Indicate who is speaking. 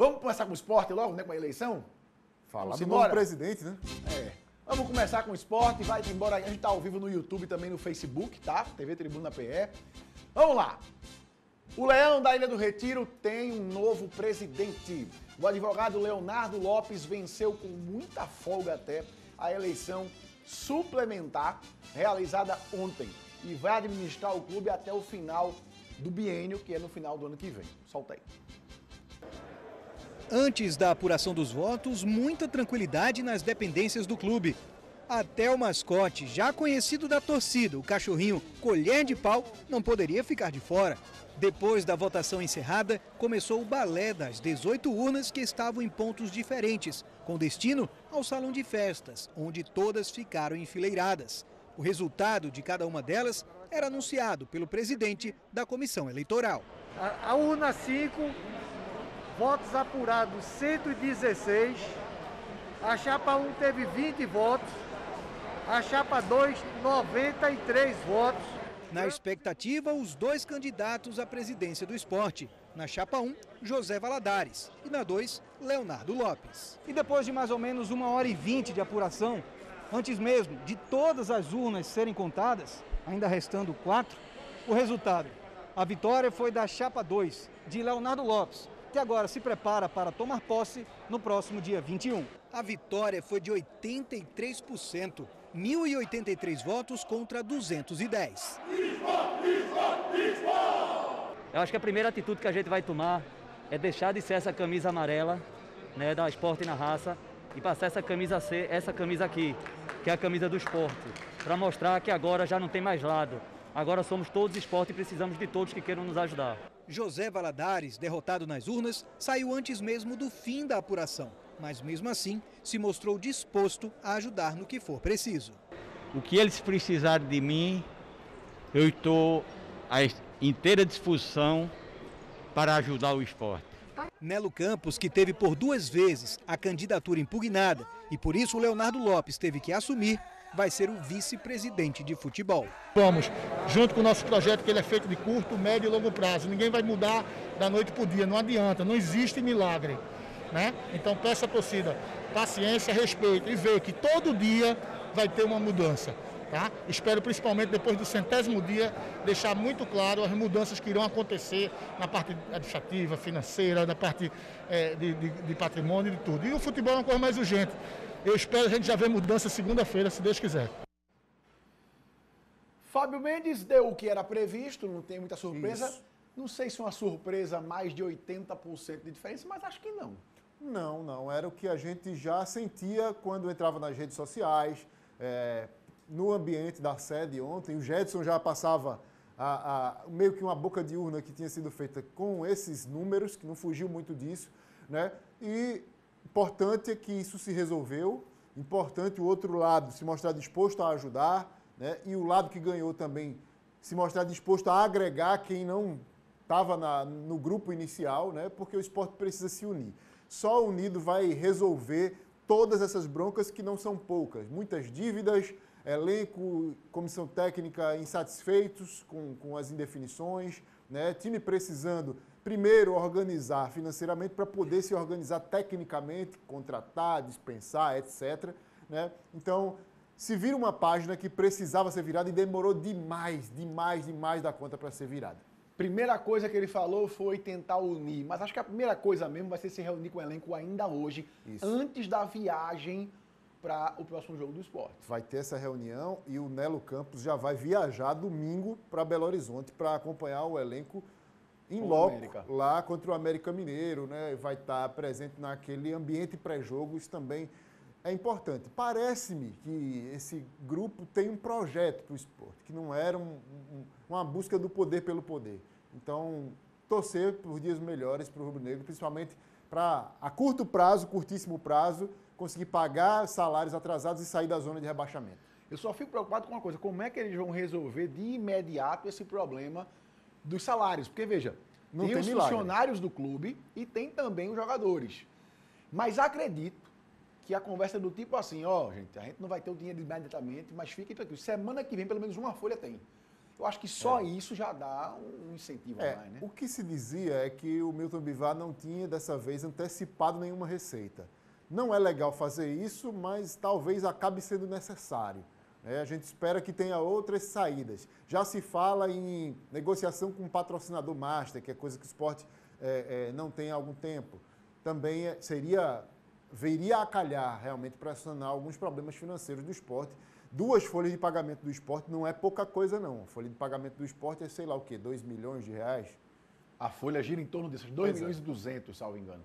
Speaker 1: Vamos começar com o esporte logo, né? Com a eleição?
Speaker 2: Do
Speaker 1: embora?
Speaker 2: novo presidente, né?
Speaker 1: É. Vamos começar com o esporte, vai embora. A gente tá ao vivo no YouTube também no Facebook, tá? TV Tribuna PE. Vamos lá. O Leão da Ilha do Retiro tem um novo presidente. O advogado Leonardo Lopes venceu com muita folga até a eleição suplementar realizada ontem e vai administrar o clube até o final do biênio, que é no final do ano que vem. Solta aí.
Speaker 3: Antes da apuração dos votos, muita tranquilidade nas dependências do clube. Até o mascote, já conhecido da torcida, o cachorrinho Colher de Pau, não poderia ficar de fora. Depois da votação encerrada, começou o balé das 18 urnas que estavam em pontos diferentes, com destino ao salão de festas, onde todas ficaram enfileiradas. O resultado de cada uma delas era anunciado pelo presidente da comissão eleitoral.
Speaker 4: A, a urna 5, votos apurados 116. A chapa 1 teve 20 votos. A chapa 2, 93 votos.
Speaker 3: Na expectativa, os dois candidatos à presidência do esporte. Na chapa 1, José Valadares. E na 2, Leonardo Lopes. E depois de mais ou menos uma hora e vinte de apuração, antes mesmo de todas as urnas serem contadas, ainda restando quatro, o resultado. A vitória foi da chapa 2, de Leonardo Lopes, que agora se prepara para tomar posse no próximo dia 21. A vitória foi de 83%, 1.083 votos contra 210.
Speaker 5: Eu acho que a primeira atitude que a gente vai tomar é deixar de ser essa camisa amarela, né, da esporte na raça, e passar essa camisa a ser essa camisa aqui, que é a camisa do esporte, para mostrar que agora já não tem mais lado. Agora somos todos esporte e precisamos de todos que queiram nos ajudar.
Speaker 3: José Valadares, derrotado nas urnas, saiu antes mesmo do fim da apuração, mas mesmo assim se mostrou disposto a ajudar no que for preciso.
Speaker 6: O que eles precisarem de mim, eu estou à inteira disposição para ajudar o esporte.
Speaker 3: Nelo Campos, que teve por duas vezes a candidatura impugnada e por isso o Leonardo Lopes teve que assumir, vai ser o vice-presidente de futebol.
Speaker 7: Vamos, junto com o nosso projeto, que ele é feito de curto, médio e longo prazo. Ninguém vai mudar da noite para o dia, não adianta, não existe milagre. Né? Então peço à torcida paciência, respeito e ver que todo dia vai ter uma mudança. Tá? Espero principalmente depois do centésimo dia deixar muito claro as mudanças que irão acontecer na parte administrativa, financeira, na parte é, de, de, de patrimônio e de tudo. E o futebol é uma coisa mais urgente. Eu espero a gente já ver mudança segunda-feira, se Deus quiser.
Speaker 1: Fábio Mendes deu o que era previsto, não tem muita surpresa.
Speaker 2: Isso.
Speaker 1: Não sei se uma surpresa mais de 80% de diferença, mas acho que não.
Speaker 2: Não, não. Era o que a gente já sentia quando entrava nas redes sociais, é, no ambiente da sede ontem. O Jetson já passava a, a, meio que uma boca de urna que tinha sido feita com esses números, que não fugiu muito disso. Né? E importante é que isso se resolveu. Importante o outro lado se mostrar disposto a ajudar. Né? E o lado que ganhou também se mostrar disposto a agregar quem não estava no grupo inicial, né? porque o esporte precisa se unir. Só unido vai resolver todas essas broncas que não são poucas. Muitas dívidas, elenco, comissão técnica insatisfeitos com, com as indefinições, né? time precisando primeiro organizar financeiramente para poder se organizar tecnicamente, contratar, dispensar, etc. Né? Então, se vira uma página que precisava ser virada e demorou demais, demais, demais da conta para ser virada.
Speaker 1: Primeira coisa que ele falou foi tentar unir, mas acho que a primeira coisa mesmo vai ser se reunir com o elenco ainda hoje,
Speaker 2: Isso.
Speaker 1: antes da viagem para o próximo jogo do esporte.
Speaker 2: Vai ter essa reunião e o Nelo Campos já vai viajar domingo para Belo Horizonte para acompanhar o elenco em loco
Speaker 1: América.
Speaker 2: lá contra o América Mineiro, né? Vai estar presente naquele ambiente pré-jogo, isso também é importante. Parece-me que esse grupo tem um projeto para o esporte, que não era um- um- uma busca do poder pelo poder. Então, torcer por dias melhores para o Rubro Negro, principalmente para, a curto prazo, curtíssimo prazo, conseguir pagar salários atrasados e sair da zona de rebaixamento.
Speaker 1: Eu só fico preocupado com uma coisa, como é que eles vão resolver de imediato esse problema dos salários? Porque, veja,
Speaker 2: Não
Speaker 1: tem,
Speaker 2: tem
Speaker 1: os
Speaker 2: milagre.
Speaker 1: funcionários do clube e tem também os jogadores. Mas acredito que a conversa é do tipo assim, ó, gente, a gente não vai ter o dinheiro imediatamente, mas fiquem tranquilos, semana que vem pelo menos uma folha tem. Eu acho que só isso já dá um incentivo
Speaker 2: É,
Speaker 1: a mais, né?
Speaker 2: o que se dizia é que o Milton Bivar não tinha, dessa vez, antecipado nenhuma receita. Não é legal fazer isso, mas talvez acabe sendo necessário. Né? a gente espera que tenha outras saídas. Já se fala em negociação com um patrocinador master, que é coisa que o esporte é, é, não tem há algum tempo. Também é- seria, viria a calhar realmente para sanar alguns problemas financeiros do esporte. Duas folhas de pagamento do esporte não é pouca coisa, não. A folha de pagamento do esporte é, sei lá o quê, 2 milhões de reais.
Speaker 1: A folha gira em torno desses 2
Speaker 2: Pois é.
Speaker 1: milhões e 200, salvo engano.